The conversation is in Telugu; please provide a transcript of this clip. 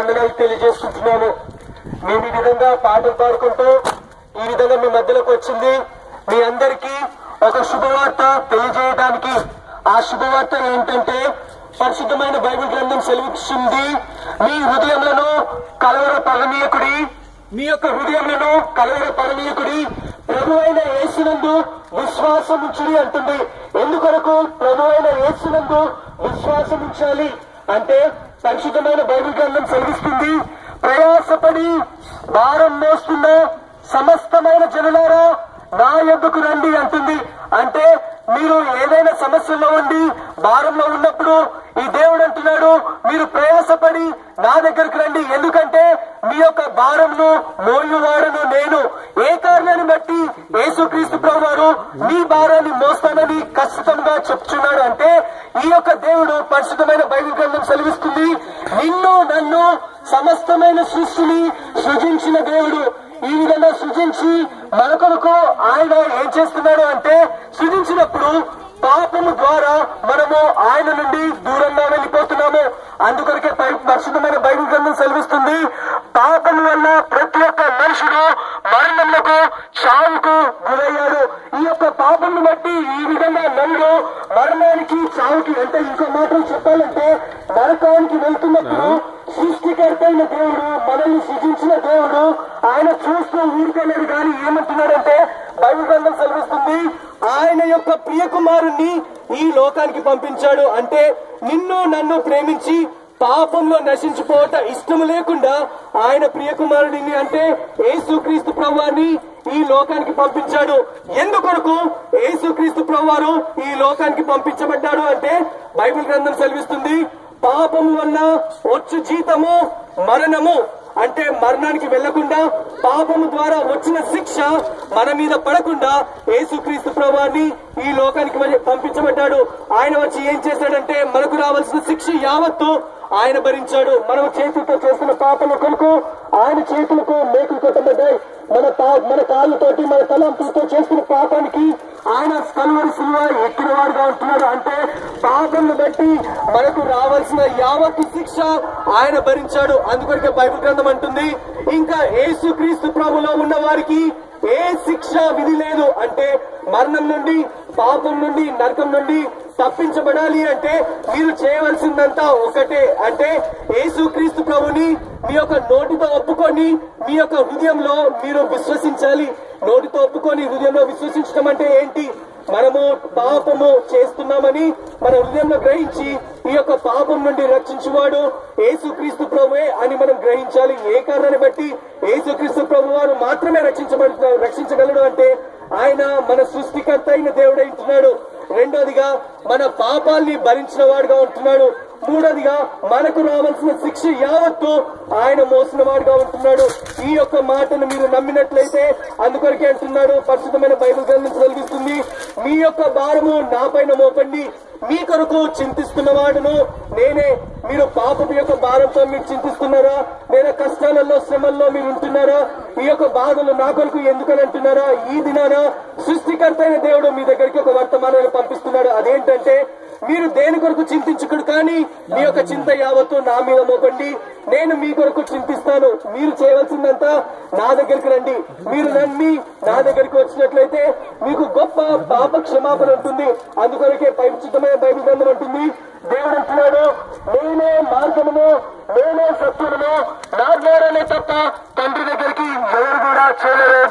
వందనాలు తెలియజేసుకుంటున్నాను. మేము ఈ విధంగా పాటలు పాడుకుంటూ ఈ విధంగా మీ మధ్యలోకి వచ్చింది. మీ అందరికీ ఒక శుభవార్త తెలియజేయడానికి. ఆ శుభవార్త ఏంటంటే పరిశుద్ధమైన బైబిల్ గ్రంథం సెలవిస్తుంది. మీ హృదయంలో కలవర పరమీయకుడి మీ యొక్క హృదయంలో కలవర పరమీయకుడి ప్రభు అయిన యేసునందు విశ్వాసం ఉంచుడి అంటుంది. ఎందుకొరకు ప్రభు అయిన యేసునందు విశ్వాసం ఉంచాలి అంటే పరిశుద్ధమైన బైబిల్ గ్రంథం సెలవిస్తుంది. ప్రయాసపడి భారం మోస్తున్న సమస్తమైన జనులారా నా యొద్దకు రండి అంటుంది. అంటే మీరు ఏదైనా సమస్యల్లో ఉండి భారంలో ఉన్నప్పుడు ఈ దేవుడు అంటున్నాడు మీరు ప్రయాసపడి నా దగ్గరికి రండి. ఎందుకంటే మీ యొక్క భారంను మోయువాడను నేను ఏ కారణాన్ని బట్టి యేసుక్రీస్తు ప్రభు వారు మీ భారాన్ని మోస్తానని ఖచ్చితంగా చెప్తున్నాడు. అంటే ఈ యొక్క దేవుడు పరిశుద్ధమైన బైబిల్ గ్రంథం సెలవిస్తుంది నిన్ను నన్ను సమస్తమైన సృష్టిని సృజించిన దేవుడు. ఈ విధంగా సృజించి మన కొరకు ఆయన ఏం చేస్తున్నాడు అంటే సృజించినప్పుడు పాపము ద్వారా మనము ఆయన నుండి దూరంగా వెళ్ళిపోతున్నాము. అందుకొరకే పరిశుద్ధమైన బైబిల్ గ్రంథం సెలవిస్తుంది పాపం వల్ల ప్రతి ఒక్క మనుషుడు మరణములకు చావుకు గురయ్యాడు ఈ యొక్క పాపంను బట్టి ఈ విధంగా నన్ను మరణానికి చావుకి అంటే ఇంకో మాటలు చెప్పాలంటే నరకానికి వెళ్తున్నప్పుడు సృష్టికర్త అయిన దేవుడు మనల్ని సృజించిన దేవుడు ఆయన చూస్తూ ఊరుకోలేదు కానీ ఏమంటున్నాడంటే బైబిల్ గ్రంథం సెలవిస్తుంది ఆయన యొక్క ప్రియ కుమారుణ్ణి ఈ లోకానికి పంపించాడు అంటే నిన్ను నన్ను ప్రేమించి పాపంలో నశించిపోవట ఇష్టం లేకుండా ఆయన ప్రియకుమారుడిని అంటే యేసుక్రీస్తు ప్రభువారిని ఈ లోకానికి పంపించాడు. ఎందుకొరకు? యేసుక్రీస్తు ప్రభువారు ఈ లోకానికి పంపించబడ్డాడు అంటే బైబిల్ గ్రంథం సెలవిస్తుంది పాపము వల్ల వచ్చు జీతము మరణము. అంటే మరణానికి వెళ్ళకుండా పాపము ద్వారా వచ్చిన శిక్ష మన మీద పడకుండా యేసుక్రీస్తు ప్రభువాన్ని ఈ లోకానికి పంపించబడ్డాడు. ఆయన వచ్చి ఏం చేశాడంటే మనకు రావాల్సిన శిక్ష యావత్తు ఆయన భరించాడు. మనం చేతులతో చేస్తున్న పాపల కొరకు ఆయన చేతులకు మేకులు కొట్టబడ్డాయి. మన తా మన కాళ్ళతోటి మన తలంపులతో చేస్తున్న పాపానికి ఆయన కలువరి సిలువ ఎక్కిన వాడుగా ఉంటున్నాడు. అంటే పాపంను బట్టి మనకు రావాల్సిన యావత్తు శిక్ష ఆయన భరించాడు. అందుకొరకే బైబిల్ గ్రంథం అంటుంది ఇంకా యేసు క్రీస్తు ప్రభులో ఉన్న వారికి ఏ శిక్ష విధి లేదు. అంటే మరణం నుండి పాపం నుండి నరకం నుండి తప్పించబడాలి అంటే మీరు చేయవలసిందంతా ఒకటే. అంటే యేసుక్రీస్తు ప్రభుని మీ యొక్క నోటితో ఒప్పుకొని మీ యొక్క హృదయంలో మీరు విశ్వసించాలి. నోటితో ఒప్పుకొని హృదయంలో విశ్వసించడం అంటే ఏంటి? మనము పాపము చేస్తున్నామని మన హృదయంలో గ్రహించి ఈ యొక్క పాపం నుండి రక్షించువాడు ఏసుక్రీస్తు ప్రభువే అని మనం గ్రహించాలి. ఏ కారణాన్ని బట్టి? ఏసుక్రీస్తు ప్రభు వారు మాత్రమే రక్షించబడుతున్నారు రక్షించగలడు అంటే ఆయన మన సృష్టికర్త అయిన దేవుడై ఉంటున్నాడు. రెండోదిగా మన పాపాల్ని భరించిన వాడుగా ఉంటున్నాడు. మూడోదిగా మనకు రావాల్సిన శిక్ష యావత్తు ఆయన మోసిన వాడుగా ఉంటున్నాడు. ఈ యొక్క మాటను మీరు నమ్మినట్లయితే అందుకొరకే అంటున్నాడు పరిశుద్ధమైన బైబిల్ గ్రంథం కలిగిస్తుంది మీ యొక్క భారము నా పైన మోపండి. మీ కొరకు చింతిస్తున్న వాడును. నేనే మీరు పాపపు యొక్క భారంతో మీరు చింతిస్తున్నారా? లేదా కష్టాలలో శ్రమల్లో మీరు ఉంటున్నారా? ఈ యొక్క బాధలు నా కొరకు ఎందుకని అంటున్నారా? ఈ దినాన సృష్టికర్త అయిన దేవుడు మీ దగ్గరికి ఒక వర్తమానాన్ని పంపిస్తున్నాడు. అదేంటంటే మీరు దేని కొరకు చింతించుకుడు కానీ మీ యొక్క చింత యావత్తు నా మీద మోపండి. నేను మీ కొరకు చింతిస్తాను. మీరు చేయవలసిందంతా నా దగ్గరికి రండి. మీరు నమ్మి నా దగ్గరికి వచ్చినట్లయితే మీకు గొప్ప పాప క్షమాపణ ఉంటుంది. అందుకొరకే పరిచితమైన బైబిల్ గ్రంథం ఉంటుంది దేవుడు అంటున్నాడు నేనే మార్గమును నేనే సత్యమును నా ద్వారానే తప్ప తండ్రి దగ్గరికి ఎవరు కూడా చేరలేదు.